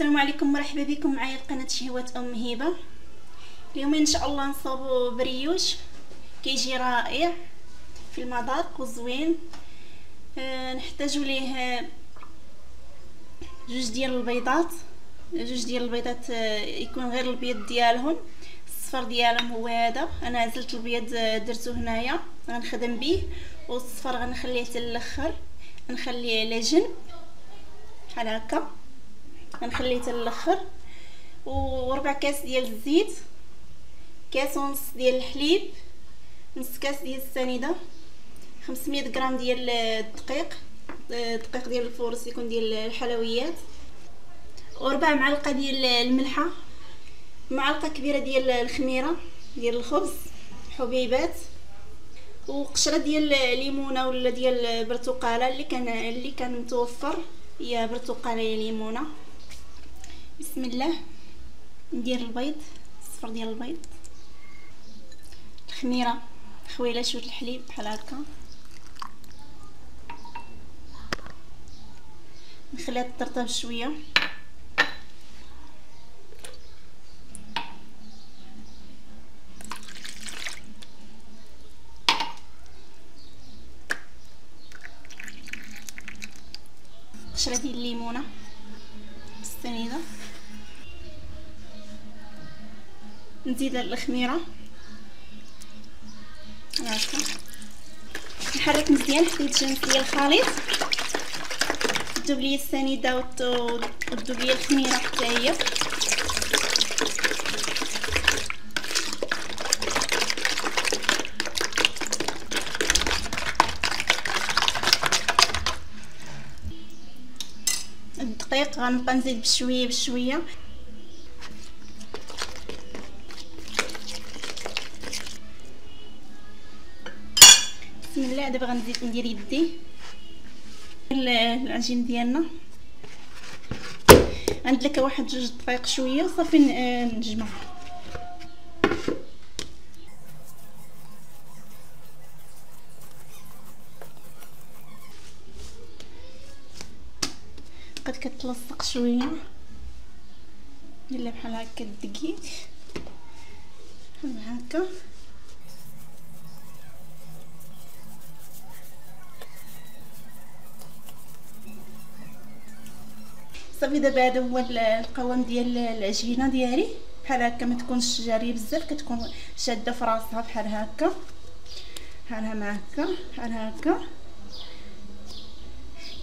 السلام عليكم مرحبا بكم معايا في قناة شهوات أم هبة. اليوم إن شاء الله نصاوبو بريوش. كيجي رائع في المذاق وزوين. آه نحتاجو ليه جوج ديال البيضات. جوج ديال البيضات آه يكون غير البيض ديالهم. الصفر ديالهم هو هذا. أنا عزلت البيض آه، درتو هنايا. غنخدم به. والصفر غنخليه حتى الأخر. نخليه على جنب. بحال هكا. غنخليه حتى الآخر. وربع كاس ديال الزيت كاس ونص ديال الحليب نص كاس ديال السنيدة 500 غرام ديال الدقيق الدقيق ديال الفورس يكون ديال الحلويات. وربع معلقة ديال الملحة معلقة كبيرة ديال الخميرة ديال الخبز حبيبات وقشرة ديال ليمونه ولا ديال برتقاله اللي كان اللي كان متوفر هي برتقالة يا ليمونة. بسم الله. ندير البيض الصفر ديال البيض. الخميرة خويله شوية الحليب بحال هكا. نخليها تطرطب شوية. قشرة ديال الليمونة بالسنيده نزيد الخميرة. هكا نحرك مزيان حتى يتجانس ليا الخليط. تذوب ليا السنيده وتذوب ليا الخميرة حتى هي. الدقيق غنبقى نزيد بشوية بشوية. بسم الله دابا غنزيد ندير يدي. العجين ديالنا. غندلك واحد جوج دقائق شوية صافي نجمع. قد كتلصق شوية. ندير بحال هكا الدقيق بحال هكا. صافي دابا هذا هو القوام ديال العجينة ديالي. بحال هكا ما تكونش جارية بزاف كتكون شادة في راسها بحال هكا. بحالها مع هكا بحال هكا.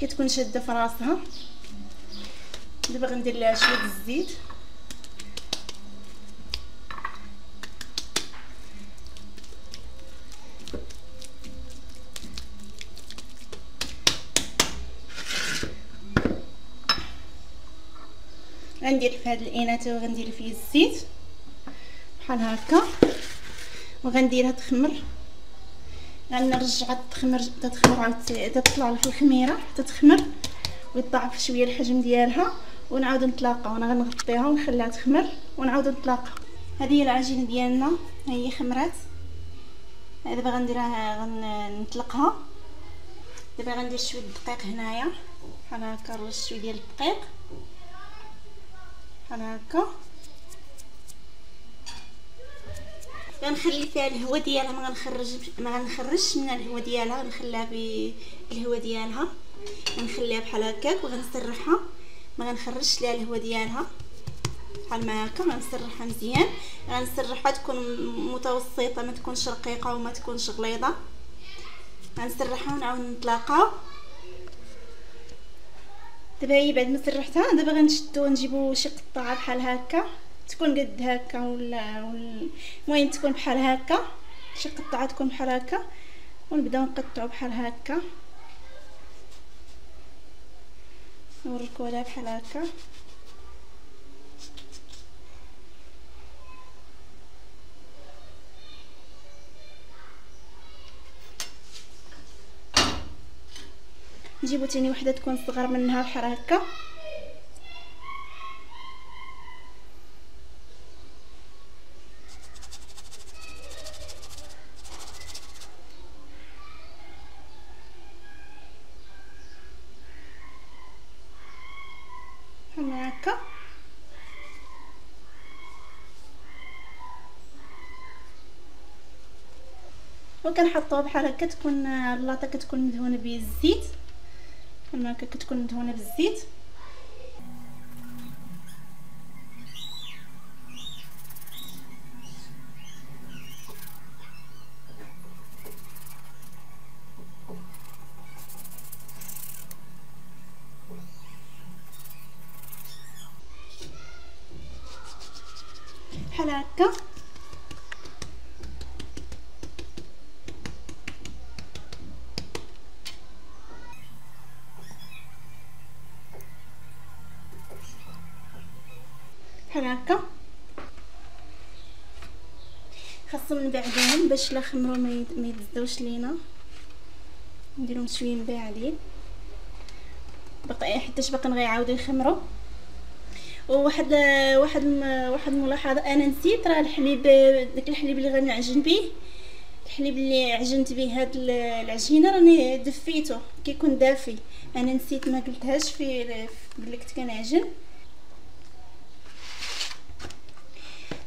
كتكون شادة في راسها. دابا غندير لها شوية الزيت. غندير في هاد الاناء وغندير فيه الزيت بحال هكا. وغنديرها تخمر غنرجعها تخمر تتخمر عاود تطلع في الخميرة تتخمر ويضاعف شوية الحجم ديالها. ونعاود نتلاقاو أنا غنغطيها ونخليها تخمر. ونعاود نتلاقاو. هذه هي العجينه ديالنا. هي خمرات. دابا غنديرها غنطلقها دابا غندير شوية الدقيق هنايا. بحال هكا نرش شوية ديال الدقيق. بحال هكا غنخلي فيها الهواء ديالها ما غنخرج ما غنخرجش من الهواء ديالها غنخليها بالهواء ديالها. غنخليها بحال هكاك وغنسرحها ما غنخرجش ليها الهواء ديالها. بحال ما هكا غنسرحها مزيان. غنسرحها تكون متوسطة ما تكونش رقيقة وما تكونش غليظة. غنسرحها ونعاود نتلاقاو. دابا هي بعد ما سرحتها دابا غنشدو ونجيبو شي قطعه بحال هكا. تكون قد هكا ولا المهم تكون بحال هكا. شي قطعه تكون بحال هكا. ونبداو نقطعو بحال هكا. نوريكو لها بحال هكا. نجيبو تاني وحدة تكون صغر منها بحال هكا. بحال هكا. وكنحطوها بحال هكا تكون اللاطة كتكون مدهونة بالزيت. كما هكا كتكون مدهونة بالزيت. بحال هكا؟ بحال هكا خاصهم نبعدوهم باش لا خمروا ما يتزدوش لينا. نديرهم شوية مباعدين باقي حيتاش باقي غيعاودوا يخمروا وواحد واحد واحد الملاحظه أنا نسيت راه الحليب داك الحليب اللي غنعجن به الحليب اللي عجنت به هاد ال- العجينة راني دفيته. كيكون دافي. أنا نسيت ما قلتهاش في في- ملي كنت كنعجن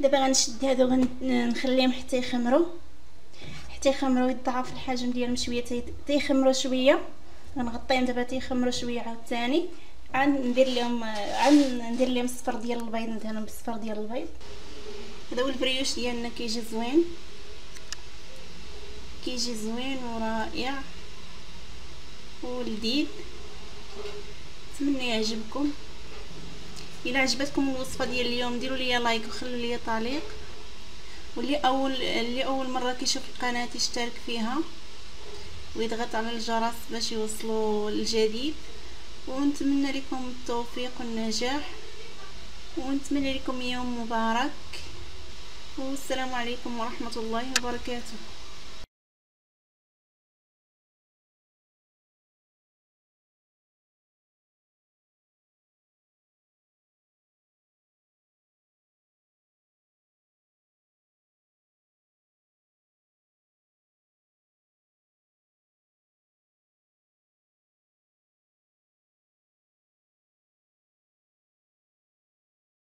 دابا غنشد هادو غنخليهم حتى يخمروا. حتى يخمروا يضاعف الحجم ديالهم شوية تي- تيخمروا شوية. غنغطيهم دابا تيخمروا شوية عاوتاني. عاد ندير لهم عاد ندير لهم الصفر ديال البيض ندهنهم بالصفر ديال البيض. هذا هو البريوش ديالنا كيجي زوين. كيجي زوين ورائع. ولذيذ. نتمنى يعجبكم. إلى عجبتكم الوصفة ديال اليوم؟ ديروا لي like وخلوا لي تعليق. واللي اول اللي أول مرة كيشوف القناة يشترك فيها ويضغط على الجرس باش يوصلوا الجديد. ونتمنى لكم التوفيق والنجاح. ونتمنى لكم يوم مبارك. والسلام عليكم ورحمة الله وبركاته.